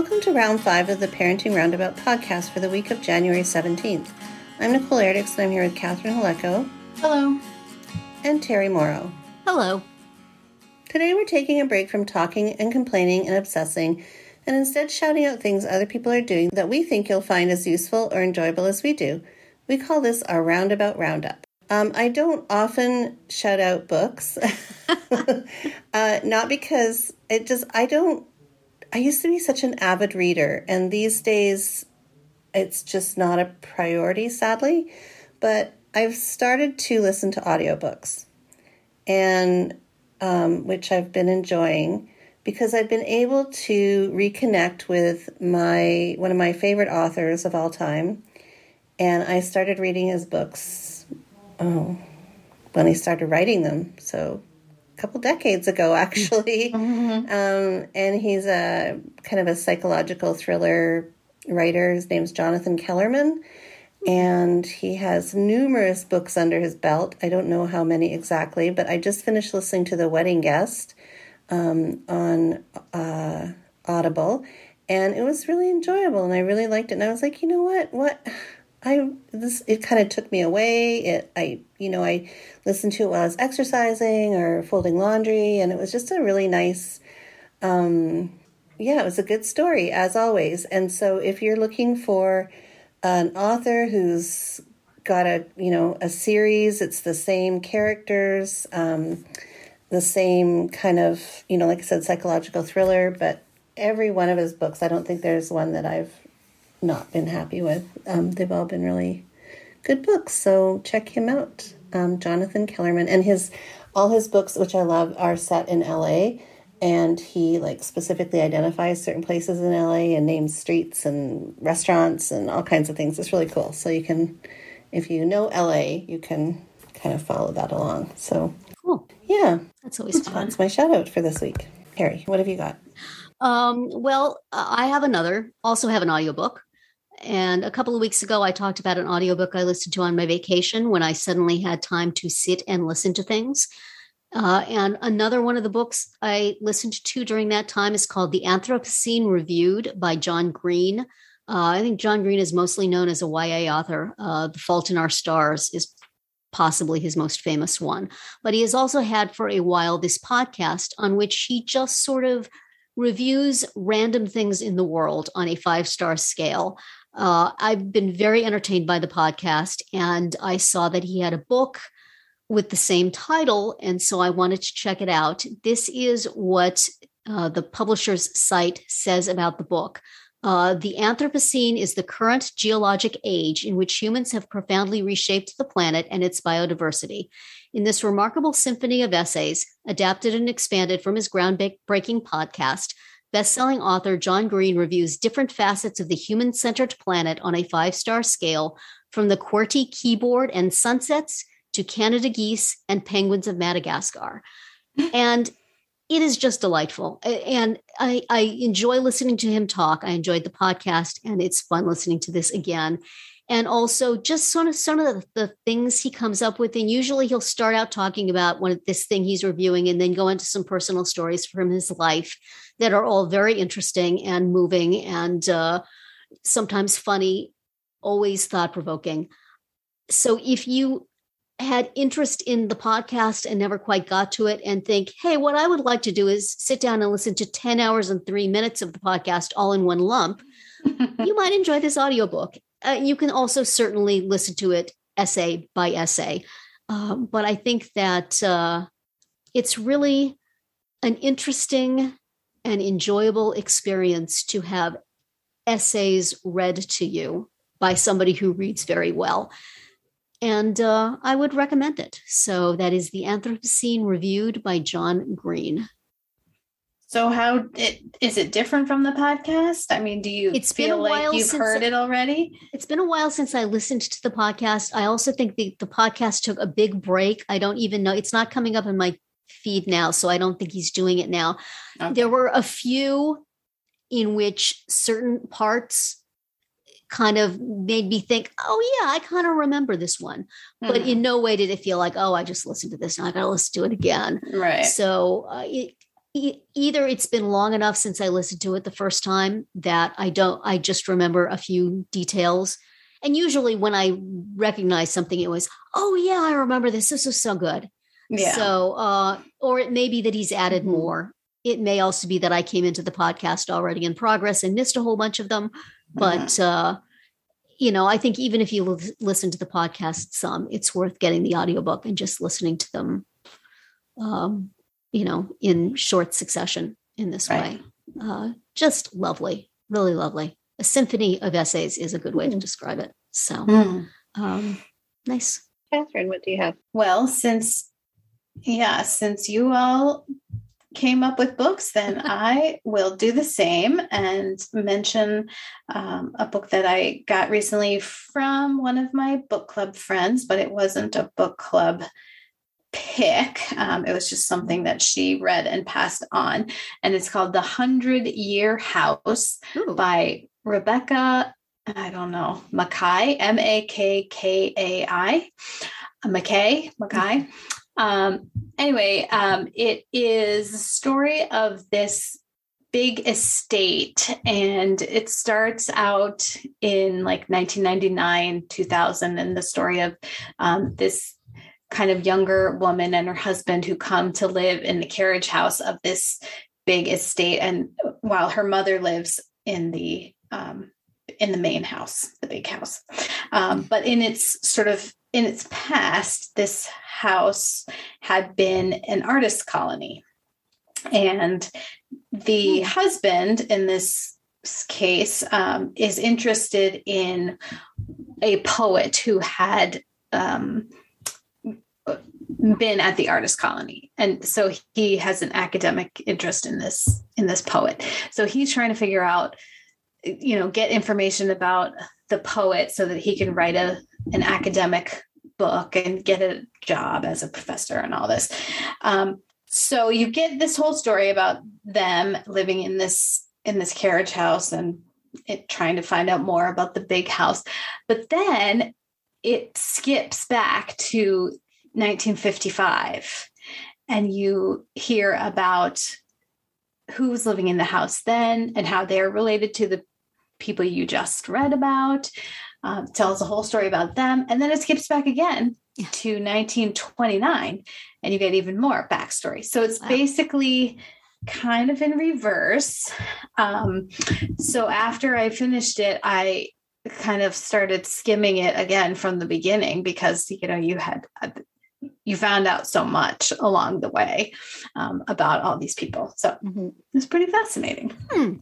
Welcome to round five of the Parenting Roundabout podcast for the week of January 17th. I'm Nicole Erdix and I'm here with Catherine Haleko. Hello. And Terri Mauro. Hello. Today we're taking a break from talking and complaining and obsessing and instead shouting out things other people are doing that we think you'll find as useful or enjoyable as we do. We call this our Roundabout Roundup. Um, I don't often shout out books, uh, not because it just, I don't, I used to be such an avid reader, and these days it's just not a priority, sadly. But I've started to listen to audiobooks, and um, which I've been enjoying because I've been able to reconnect with my one of my favorite authors of all time, and I started reading his books. Oh, when he started writing them, so couple decades ago, actually. Mm-hmm. Um, and he's a kind of a psychological thriller writer. His name's Jonathan Kellerman, and he has numerous books under his belt. I don't know how many exactly, but I just finished listening to The Wedding Guest um, on uh, Audible, and it was really enjoyable, and I really liked it. And I was like, you know what, what. I this it kind of took me away. It I you know I listened to it while I was exercising or folding laundry, and it was just a really nice um, yeah, it was a good story as always. And so if you're looking for an author who's got a you know a series, it's the same characters, um, the same kind of you know like I said psychological thriller, but every one of his books, I don't think there's one that I've not been happy with. Um, they've all been really good books, so check him out, um, Jonathan Kellerman, and his all his books, which I love, are set in L.A and he like specifically identifies certain places in LA and names streets and restaurants and all kinds of things. It's really cool. So you can, if you know LA, you can kind of follow that along. So cool. Yeah, that's always fun. That's my shout out for this week. Terri, what have you got? Um, well, I have another. Also have an audiobook. And a couple of weeks ago, I talked about an audiobook I listened to on my vacation when I suddenly had time to sit and listen to things. Uh, and another one of the books I listened to during that time is called The Anthropocene Reviewed by John Green. Uh, I think John Green is mostly known as a YA author. Uh, the Fault in Our Stars is possibly his most famous one. But he has also had for a while this podcast on which he just sort of reviews random things in the world on a five star scale. Uh, I've been very entertained by the podcast, and I saw that he had a book with the same title. And so I wanted to check it out. This is what uh, the publisher's site says about the book. Uh, the Anthropocene is the current geologic age in which humans have profoundly reshaped the planet and its biodiversity. In this remarkable symphony of essays, adapted and expanded from his groundbreaking podcast, best-selling author John Green reviews different facets of the human-centered planet on a five-star scale, from the QWERTY keyboard and sunsets to Canada geese and penguins of Madagascar. and it is just delightful. And I, I enjoy listening to him talk. I enjoyed the podcast, and it's fun listening to this again. And also, just sort of some of the, the things he comes up with. And usually, he'll start out talking about one of this thing he's reviewing, and then go into some personal stories from his life that are all very interesting and moving, and uh, sometimes funny, always thought provoking. So, if you had interest in the podcast and never quite got to it and think, hey, what I would like to do is sit down and listen to 10 hours and three minutes of the podcast all in one lump, you might enjoy this audiobook. Uh, you can also certainly listen to it essay by essay. Um, but I think that uh, it's really an interesting and enjoyable experience to have essays read to you by somebody who reads very well and uh, I would recommend it. So that is the Anthropocene reviewed by John Green. So how it, is it different from the podcast? I mean, do you it's feel been a like you've heard it already? It's been a while since I listened to the podcast. I also think the, the podcast took a big break. I don't even know. It's not coming up in my feed now, so I don't think he's doing it now. Okay. There were a few in which certain parts kind of made me think, oh yeah, I kind of remember this one. Mm-hmm. But in no way did it feel like, oh, I just listened to this and I got to listen to it again. Right. So uh, it, e- either it's been long enough since I listened to it the first time that I don't, I just remember a few details. And usually when I recognize something, it was, oh, yeah, I remember this. This was so good. Yeah. So, uh, or it may be that he's added Mhm. more. It may also be that I came into the podcast already in progress and missed a whole bunch of them. But, uh, you know, I think even if you lis- listen to the podcast some, it's worth getting the audiobook and just listening to them, um, you know, in short succession in this Right. way. Uh, just lovely, really lovely. A symphony of essays is a good way to Mm. describe it. So, Hmm. um, nice. Catherine, what do you have? Well, since yeah, since you all came up with books, then I will do the same and mention um, a book that I got recently from one of my book club friends, but it wasn't a book club pick. Um, it was just something that she read and passed on, and it's called The Hundred Year House Ooh. by Rebecca, I don't know, Makkai, M A K K A I, Makkai, Makkai. Um, anyway, um, it is a story of this big estate, and it starts out in like 1999, 2000, and the story of um, this kind of younger woman and her husband who come to live in the carriage house of this big estate. And while her mother lives in the um, in the main house the big house um, but in its sort of in its past this house had been an artist colony. And the husband in this case um, is interested in a poet who had um, been at the artist colony. And so he has an academic interest in this in this poet. So he's trying to figure out you know get information about the poet so that he can write a an academic book and get a job as a professor and all this. Um, so you get this whole story about them living in this in this carriage house and it trying to find out more about the big house. But then it skips back to 1955 and you hear about who was living in the house then and how they're related to the people you just read about um, tells a whole story about them and then it skips back again Yeah. to 1929 and you get even more backstory so it's Wow. basically kind of in reverse um, so after i finished it i kind of started skimming it again from the beginning because you know you had you found out so much along the way um, about all these people so Mhm. it's pretty fascinating Hmm.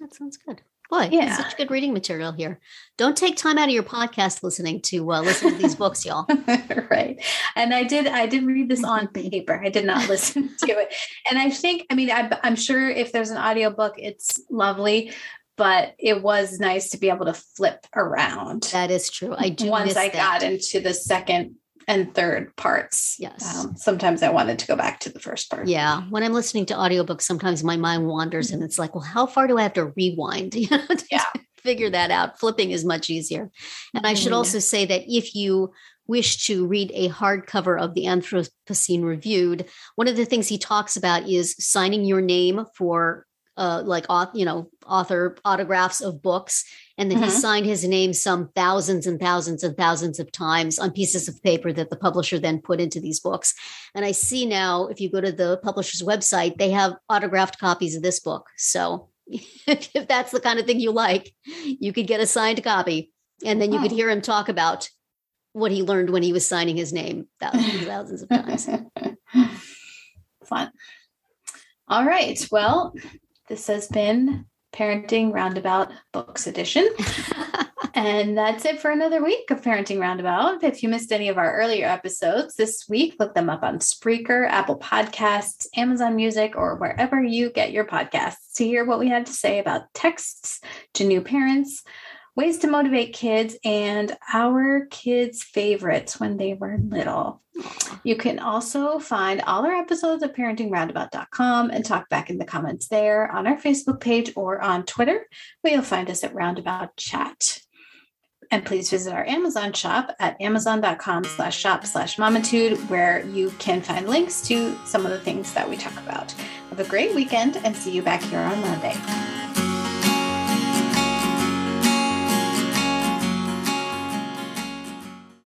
That sounds good. Boy, Yeah. such good reading material here. Don't take time out of your podcast listening to uh, listen to these books, y'all. right and i did i did read this on paper i did not listen to it and i think i mean I, i'm sure if there's an audiobook it's lovely but it was nice to be able to flip around That is true. I do. once i that. got into the second and third parts Yes. um, sometimes i wanted to go back to the first part Yeah. When I'm listening to audiobooks, sometimes my mind wanders and it's like, well, how far do I have to rewind? You know, to Yeah. figure that out. Flipping is much easier. And I should Mhm. also say that if you wish to read a hardcover of the Anthropocene Reviewed, one of the things he talks about is signing your name for uh, like you know author autographs of books and that he Mhm. signed his name some thousands and thousands and thousands of times on pieces of paper that the publisher then put into these books and i see now if you go to the publisher's website they have autographed copies of this book so if that's the kind of thing you like you could get a signed copy and then you could hear him talk about what he learned when he was signing his name thousands and thousands of times Fun. All right. Well, this has been Parenting Roundabout Books Edition. And that's it for another week of Parenting Roundabout. If you missed any of our earlier episodes this week, look them up on Spreaker, Apple Podcasts, Amazon Music, or wherever you get your podcasts to hear what we had to say about texts to new parents, ways to motivate kids, and our kids' favorites when they were little. You can also find all our episodes at parentingroundabout.com and talk back in the comments there on our Facebook page or on Twitter, where you'll find us at Roundabout Chat. And please visit our Amazon shop at amazon.com slash shop slash momitude, where you can find links to some of the things that we talk about. Have a great weekend and see you back here on Monday.